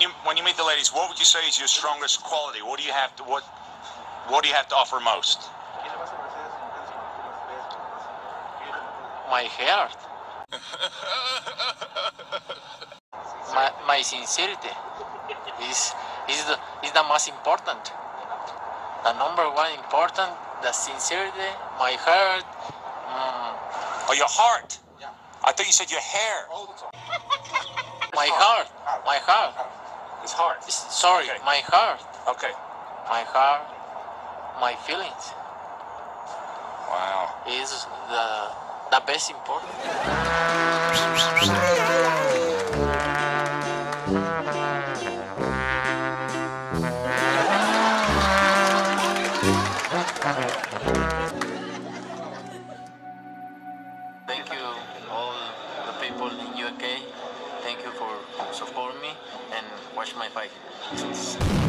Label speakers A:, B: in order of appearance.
A: when you when you meet the ladies, what would you say is your strongest quality? What do you have to what what do you have to offer most?
B: My heart. my, my sincerity is is the is the most important. The number one important, the sincerity, my heart. mm,
A: Oh, your heart. I thought you said your hair.
B: my heart, my heart.
A: It's heart.
B: S- Sorry,
A: Okay.
B: my heart,
A: Okay.
B: my heart, my feelings
A: Wow.
B: is the the best important. Thank you all the people in UK. Watch my fight.